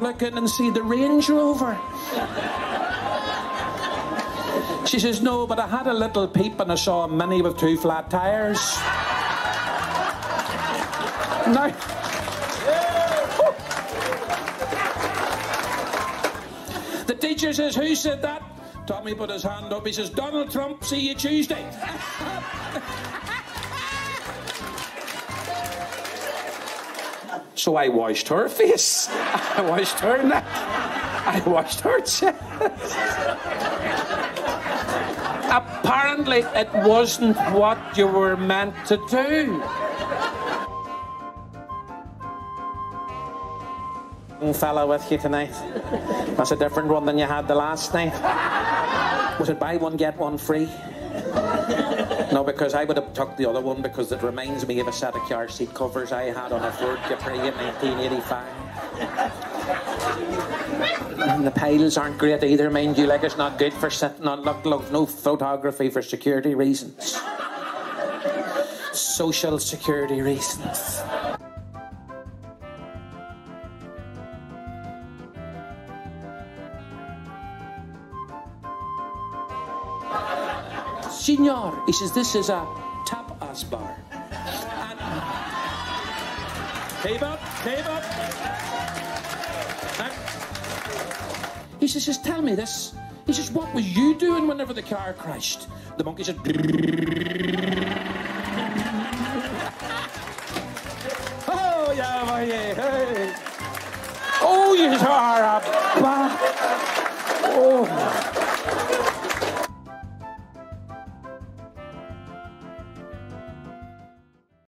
look in and see the Range Rover. She says, No, but I had a little peep and I saw a Mini with two flat tires. now, the teacher says, Who said that? Tommy put his hand up. He says, Donald Trump, see you Tuesday. So I washed her face. I washed her neck. I washed her chest. Apparently, it wasn't what you were meant to do. Fella with you tonight. That's a different one than you had the last night. Was it buy one, get one free? No, because I would have took the other one because it reminds me of a set of car seat covers I had on a Ford Capri in 1985. And the piles aren't great either, mind you. Like it's not good for sitting on. Look, look, no photography for security reasons. Social security reasons. Senor. He says, This is a tapas bar. And... Up, cave up. And... he says, Just tell me this. He says, What were you doing whenever the car crashed? The monkey said, Oh, yeah, my, yeah. Hey. Oh, you.